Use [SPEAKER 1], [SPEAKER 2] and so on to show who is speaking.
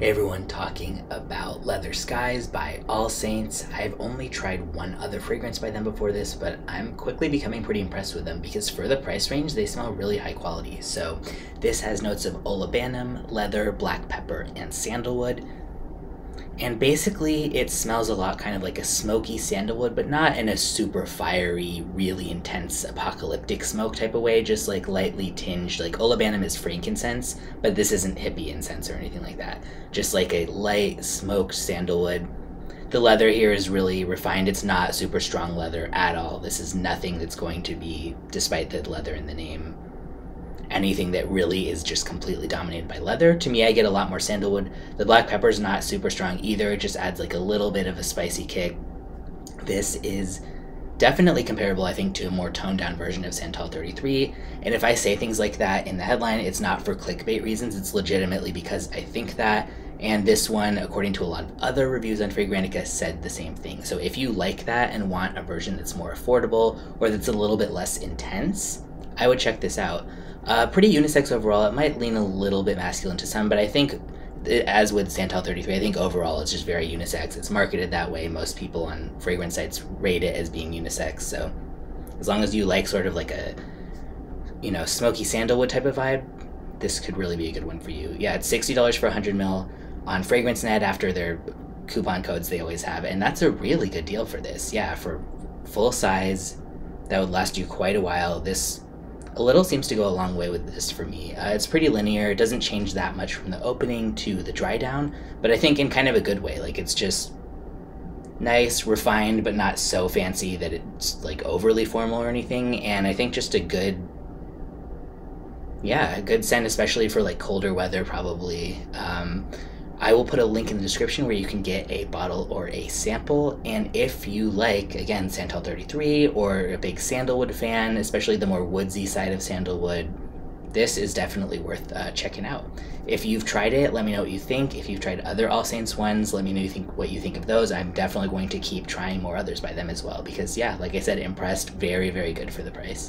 [SPEAKER 1] everyone talking about Leather Skies by All Saints. I've only tried one other fragrance by them before this, but I'm quickly becoming pretty impressed with them because for the price range, they smell really high quality. So this has notes of olibanum, leather, black pepper, and sandalwood. And basically, it smells a lot kind of like a smoky sandalwood, but not in a super fiery, really intense apocalyptic smoke type of way, just like lightly tinged. Like olibanum is frankincense, but this isn't hippie incense or anything like that. Just like a light smoked sandalwood. The leather here is really refined. It's not super strong leather at all. This is nothing that's going to be, despite the leather in the name, anything that really is just completely dominated by leather. To me, I get a lot more sandalwood. The black pepper is not super strong either. It just adds like a little bit of a spicy kick. This is definitely comparable, I think, to a more toned down version of Santal 33. And if I say things like that in the headline, it's not for clickbait reasons. It's legitimately because I think that. And this one, according to a lot of other reviews on Fragrantica, said the same thing. So if you like that and want a version that's more affordable or that's a little bit less intense, I would check this out. Uh, pretty unisex overall. It might lean a little bit masculine to some, but I think, as with Santal 33, I think overall it's just very unisex. It's marketed that way. Most people on fragrance sites rate it as being unisex. So as long as you like sort of like a, you know, smoky sandalwood type of vibe, this could really be a good one for you. Yeah, it's $60 for 100 mil on FragranceNet after their coupon codes they always have. And that's a really good deal for this. Yeah, for full size, that would last you quite a while. This a little seems to go a long way with this for me. Uh, it's pretty linear. It doesn't change that much from the opening to the dry down, but I think in kind of a good way. Like it's just nice, refined, but not so fancy that it's like overly formal or anything. And I think just a good, yeah, a good scent, especially for like colder weather, probably. Um, I will put a link in the description where you can get a bottle or a sample. And if you like, again, Santal 33 or a big sandalwood fan, especially the more woodsy side of sandalwood, this is definitely worth uh, checking out. If you've tried it, let me know what you think. If you've tried other All Saints ones, let me know you think what you think of those. I'm definitely going to keep trying more others by them as well because, yeah, like I said, impressed. Very, very good for the price.